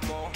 te quiero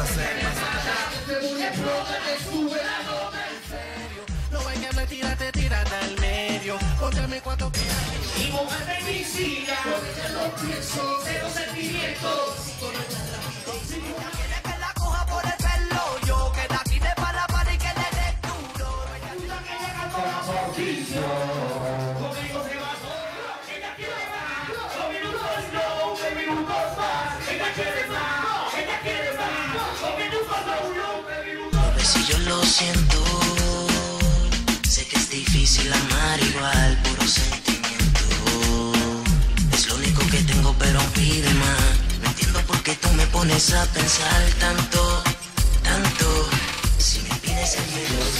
placer No hay que me tírate, al medio. Póntame cuatro que Y mojarte en piscina. Quiere que la siento. Sé que es difícil amar igual, puro sentimiento. Es lo único que tengo, pero pide más. No entiendo por qué tú me pones a pensar tanto, tanto. Si me pides el menos.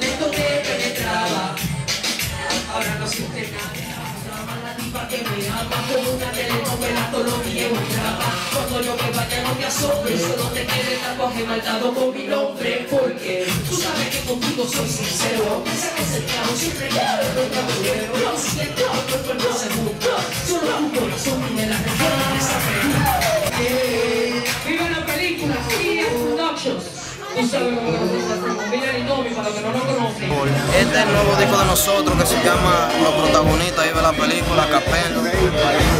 Lento te penetraba, ahora no siente nada. La tipa que me ama como una telenovela, todo lo que llevo en trama. Cuando yo me vaya no te asombres, solo te quiere tatuaje marcado con mi nombre. Porque tú sabes que contigo soy sincero. Piensa que es el clavo, siempre quiero el caballero. Lo siento, tu cuerpo se junta, solo tu corazón y la recuerda esa Viva la película, CF Productions. Este es el nuevo disco de nosotros que se llama Los protagonistas vive la película Capel.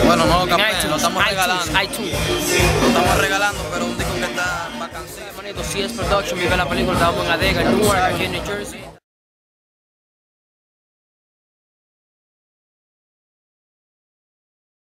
Bueno, no Capel, lo estamos regalando. Lo estamos regalando, pero un disco que está vacancito. Manito, CS Production, vive la película, estamos en Adega, Newark, aquí en New Jersey.